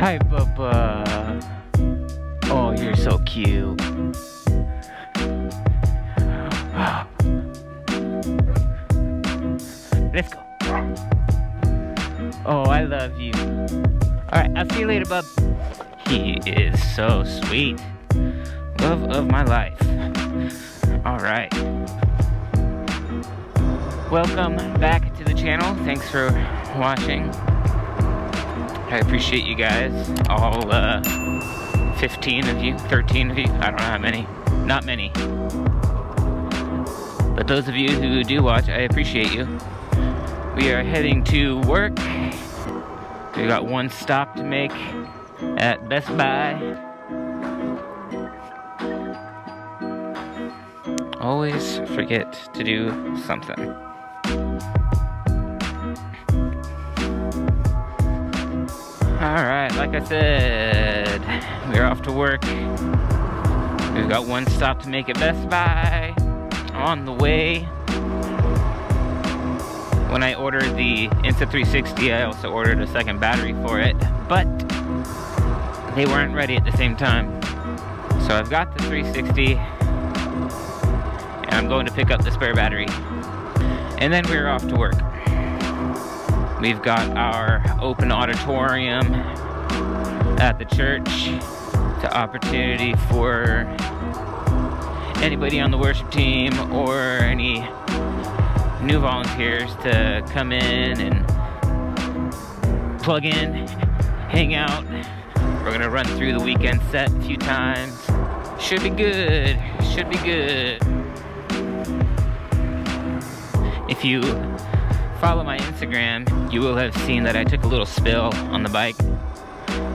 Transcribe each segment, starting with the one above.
Hi, Bubba. Oh, you're so cute. Let's go. Oh, I love you. Alright, I'll see you later, bub. He is so sweet. Love of my life. Alright. Welcome back to the channel. Thanks for watching. I appreciate you guys. All uh, 15 of you, 13 of you, I don't know how many. Not many. But those of you who do watch, I appreciate you. We are heading to work. We got one stop to make at Best Buy. Always forget to do something. Alright, like I said, we're off to work. We've got one stop to make at Best Buy. On the way. When I ordered the Insta360, I also ordered a second battery for it, but they weren't ready at the same time. So I've got the 360, and I'm going to pick up the spare battery. And then we're off to work. We've got our open auditorium at the church. An opportunity for anybody on the worship team or any new volunteers to come in and plug in, hang out. We're gonna run through the weekend set a few times. Should be good, should be good. If you follow my Instagram, you will have seen that I took a little spill on the bike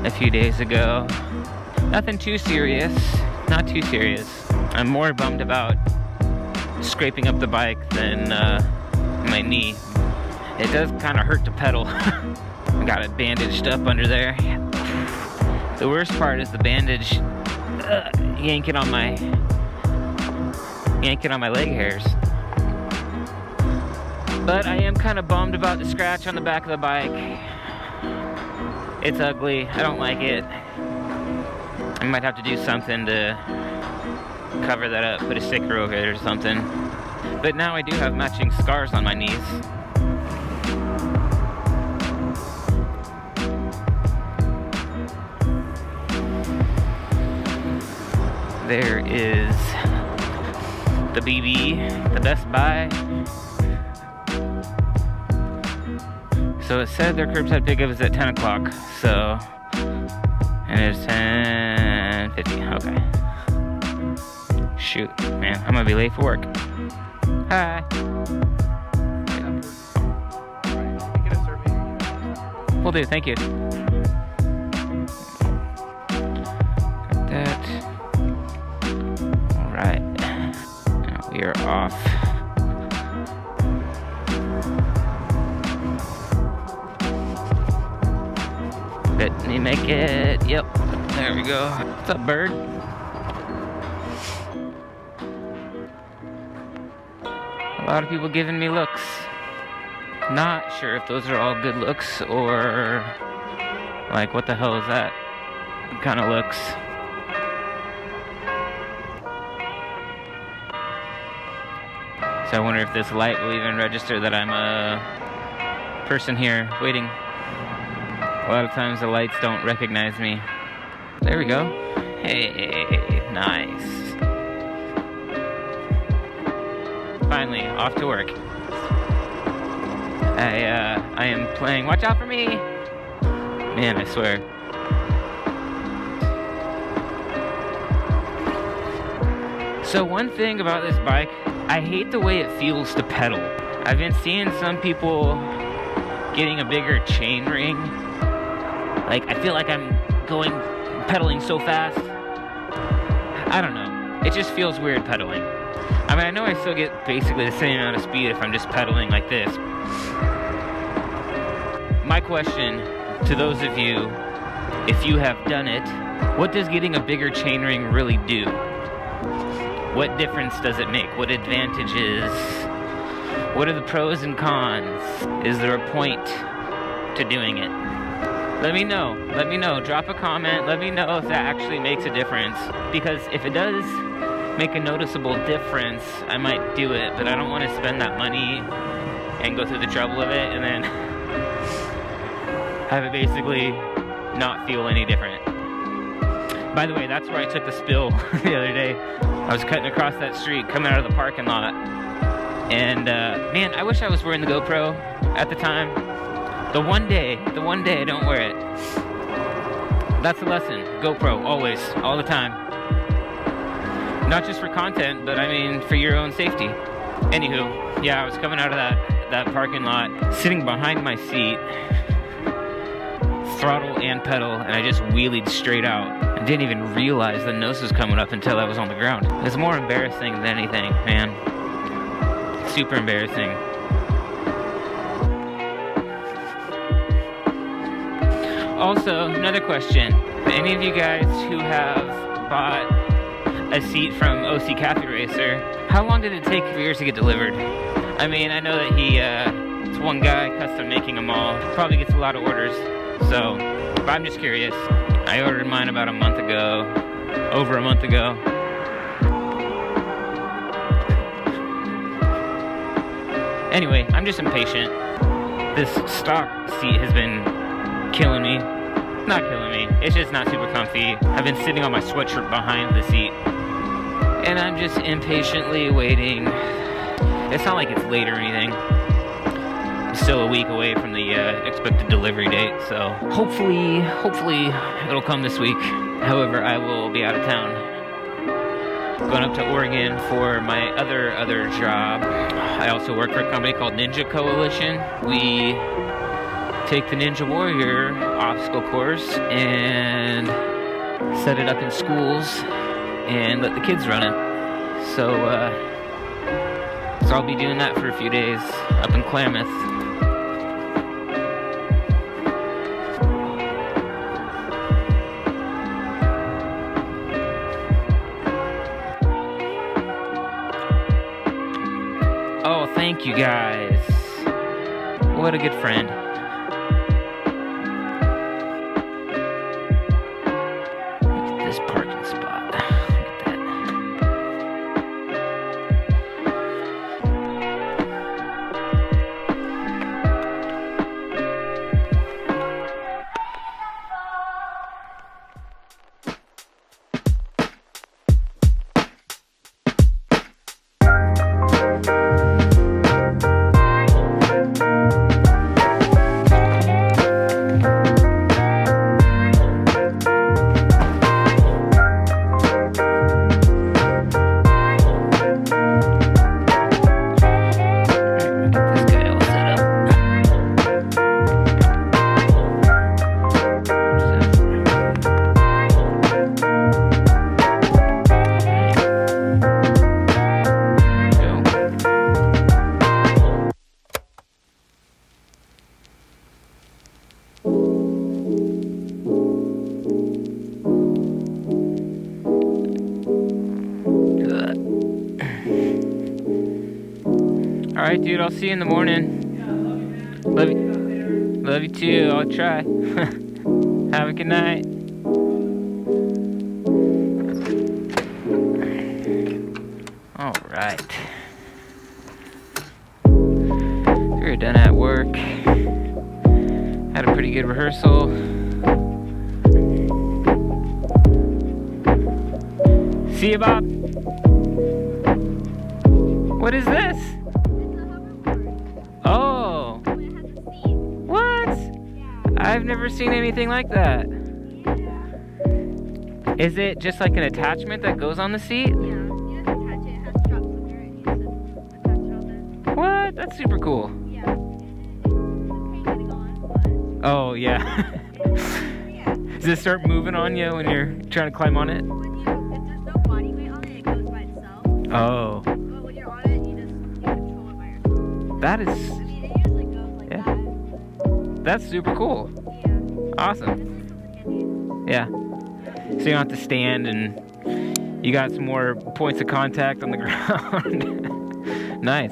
a few days ago. Nothing too serious, not too serious. I'm more bummed about scraping up the bike than uh, my knee. It does kind of hurt to pedal. I got it bandaged up under there. The worst part is the bandage uh, yanking on my yanking on my leg hairs. But I am kind of bummed about the scratch on the back of the bike. It's ugly. I don't like it. I might have to do something to cover that up, put a sticker over it or something. But now I do have matching scars on my knees. There is the BB, the Best Buy. So it said their curbside pickup is at 10 o'clock, so, and it's 10.50, okay. Shoot, man, I'm gonna be late for work. Hi. Will do, thank you. Got that. Alright. Now we are off. Let me make it. Yep. There we go. What's up, bird? A lot of people giving me looks. Not sure if those are all good looks or like what the hell is that kind of looks. So I wonder if this light will even register that I'm a person here waiting. A lot of times the lights don't recognize me. There we go. Hey, nice. Finally, off to work. I, uh, I am playing Watch Out For Me! Man, I swear. So one thing about this bike, I hate the way it feels to pedal. I've been seeing some people getting a bigger chain ring. Like, I feel like I'm going, pedaling so fast. I don't know. It just feels weird pedaling. I mean, I know I still get basically the same amount of speed if I'm just pedaling like this. My question to those of you, if you have done it, what does getting a bigger chainring really do? What difference does it make? What advantages? What are the pros and cons? Is there a point to doing it? Let me know. Let me know. Drop a comment. Let me know if that actually makes a difference. Because if it does make a noticeable difference, I might do it. But I don't want to spend that money and go through the trouble of it and then have it basically not feel any different. By the way, that's where I took the spill the other day. I was cutting across that street, coming out of the parking lot. And uh, man, I wish I was wearing the GoPro at the time. The one day, the one day I don't wear it. That's the lesson. GoPro, always, all the time. Not just for content, but I mean for your own safety. Anywho, yeah, I was coming out of that, that parking lot, sitting behind my seat, throttle and pedal, and I just wheelied straight out. I didn't even realize the nose was coming up until I was on the ground. It's more embarrassing than anything, man. Super embarrassing. Also, another question. Any of you guys who have bought a seat from OC Cafe Racer, how long did it take for yours to get delivered? I mean, I know that he, uh, it's one guy custom making them all. Probably gets a lot of orders. So, but I'm just curious. I ordered mine about a month ago, over a month ago. Anyway, I'm just impatient. This stock seat has been killing me. Not killing me, it's just not super comfy. I've been sitting on my sweatshirt behind the seat. And I'm just impatiently waiting. It's not like it's late or anything I'm still a week away from the uh, expected delivery date, so hopefully, hopefully it'll come this week. However, I will be out of town. Going up to Oregon for my other other job. I also work for a company called Ninja Coalition. We take the Ninja Warrior obstacle course and set it up in schools and let the kids run it. So, uh, so I'll be doing that for a few days up in Klamath. Oh, thank you guys. What a good friend. See you in the morning. love you. Love you too. I'll try. Have a good night. Alright. We're done at work. Had a pretty good rehearsal. See you, Bob. What is this? I've never seen anything like that. Is it just like an attachment that goes on the seat? Yeah, you just attach it. It has straps under it. You just attach it on there. What? That's super cool. Yeah. It's a pain on, but Oh, yeah. yeah. Does it start moving on you when you're trying to climb on it? When you, if there's no body weight on it, it goes by itself. Oh, But when you're on it, you just you control it by yourself. that is, I mean, it usually goes like Yeah. that. that's super cool. Awesome. Yeah. So you don't have to stand and you got some more points of contact on the ground. nice.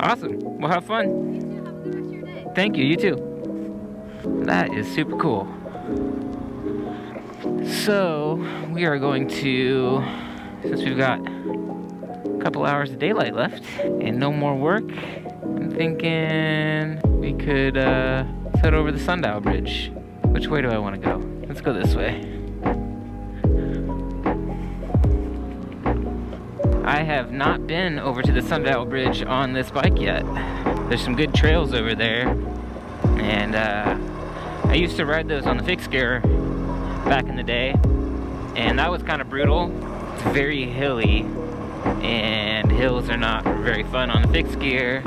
Awesome. Well, have fun. Thank you. You too. That is super cool. So, we are going to, since we've got a couple hours of daylight left and no more work, I'm thinking we could uh, head over the Sundial Bridge. Which way do I want to go? Let's go this way. I have not been over to the Sundial Bridge on this bike yet. There's some good trails over there, and uh, I used to ride those on the fixed gear back in the day, and that was kind of brutal. It's very hilly, and hills are not very fun on the fixed gear,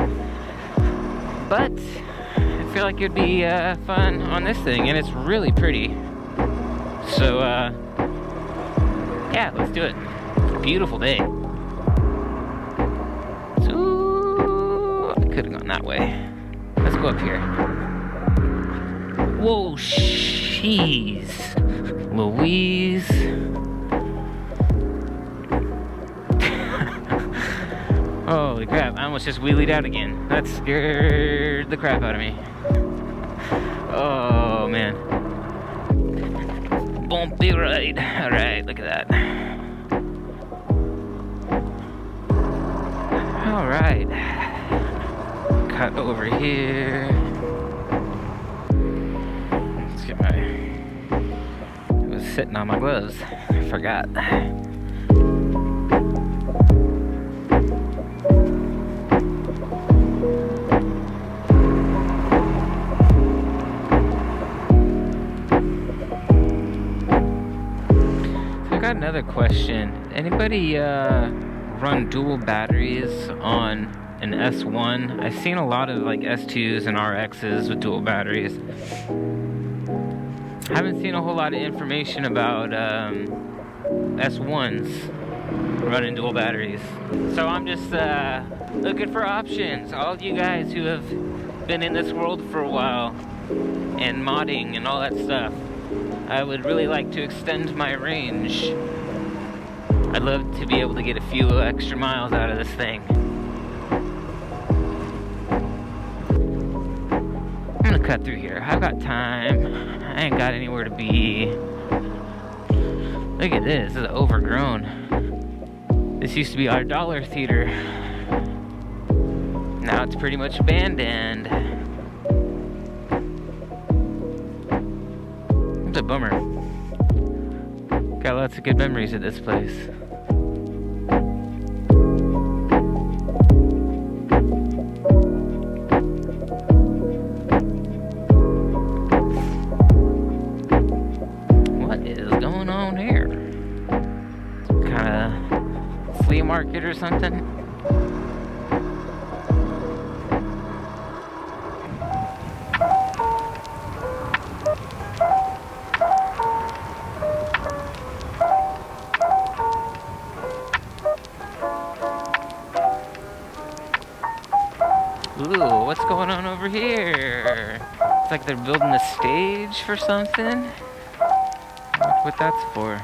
but Feel like it'd be uh, fun on this thing, and it's really pretty. So, uh, yeah, let's do it. Beautiful day. So, I could have gone that way. Let's go up here. Whoa, jeez. Louise. Holy crap, I almost just wheelied out again. That scared the crap out of me. Oh, man. Bumpy ride. Alright, look at that. Alright. Cut over here. Let's get my. I was sitting on my gloves. I forgot. Question. Anybody uh, run dual batteries on an S1? I've seen a lot of like S2s and RXs with dual batteries. I haven't seen a whole lot of information about um, S1s running dual batteries. So I'm just uh, looking for options. All you guys who have been in this world for a while and modding and all that stuff. I would really like to extend my range. I'd love to be able to get a few extra miles out of this thing. I'm gonna cut through here. I've got time. I ain't got anywhere to be. Look at this, this is overgrown. This used to be our dollar theater. Now it's pretty much abandoned. It's a bummer. Got lots of good memories at this place. Something? Ooh, what's going on over here? It's like they're building a stage for something. What that's for.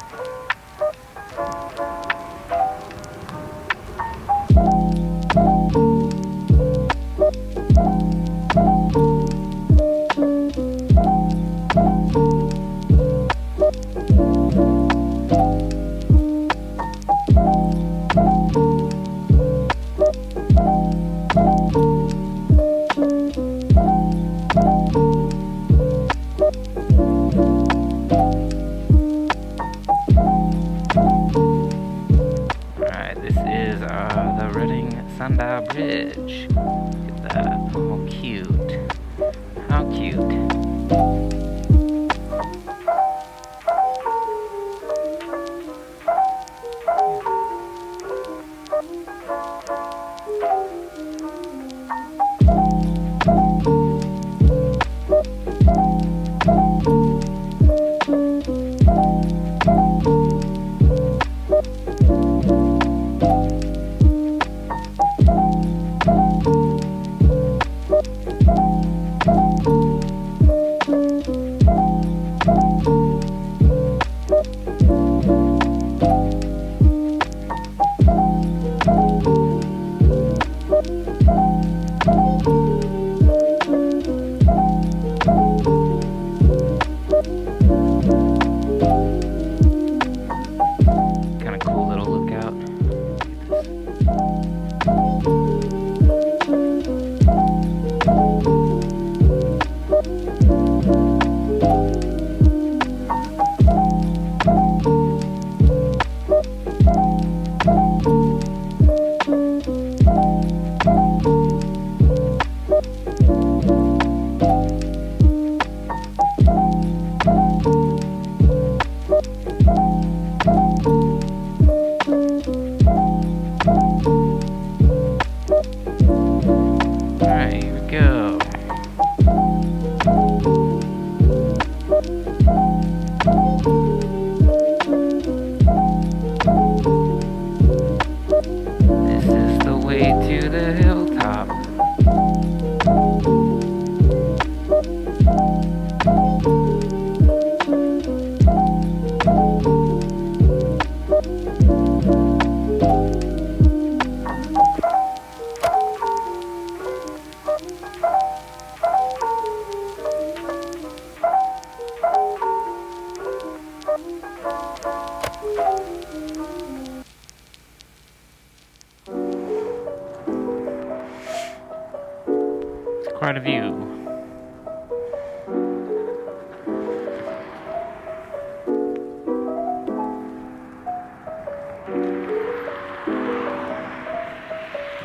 Quite a view.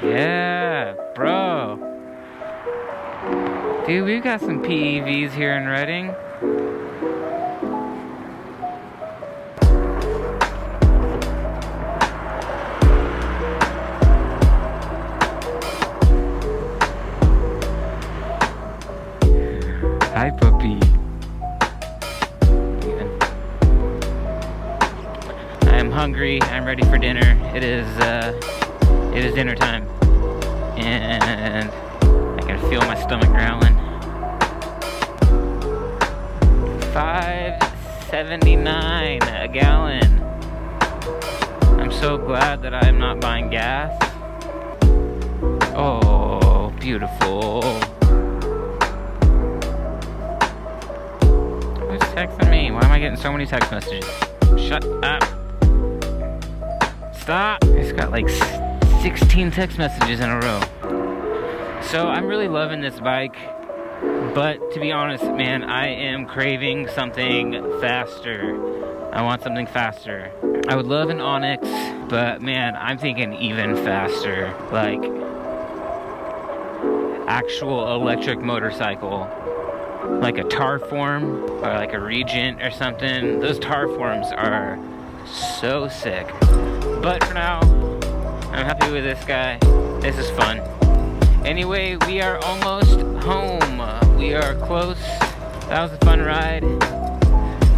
Yeah, bro. Dude, we've got some PEVs here in Redding. Hi, puppy. I am hungry. I'm ready for dinner. It is, uh, it is dinner time. And I can feel my stomach growling. 5.79 a gallon. I'm so glad that I'm not buying gas. Oh, beautiful. Texting me? Why am I getting so many text messages? Shut up. Stop. I just got like 16 text messages in a row. So I'm really loving this bike. But to be honest, man, I am craving something faster. I want something faster. I would love an Onyx, but man, I'm thinking even faster. Like, actual electric motorcycle like a Tarform or like a regent or something. Those Tarforms are so sick. But for now, I'm happy with this guy. This is fun. Anyway, we are almost home. We are close. That was a fun ride.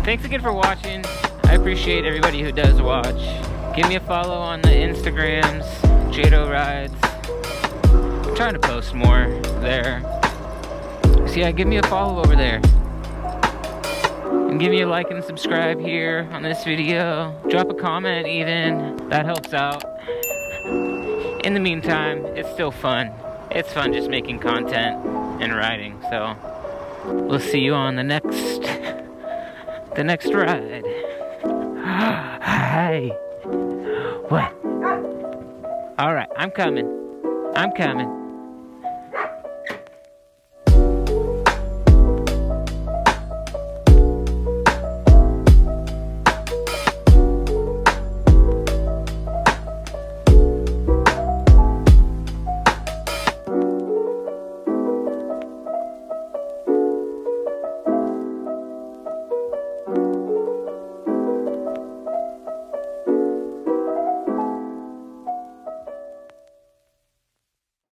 Thanks again for watching. I appreciate everybody who does watch. Give me a follow on the Instagrams, Jado Rides. I'm trying to post more there. So yeah, give me a follow over there. And give me a like and subscribe here on this video. Drop a comment even. That helps out. In the meantime, it's still fun. It's fun just making content and riding. So we'll see you on the next the next ride. Hi. What? All right, I'm coming. I'm coming.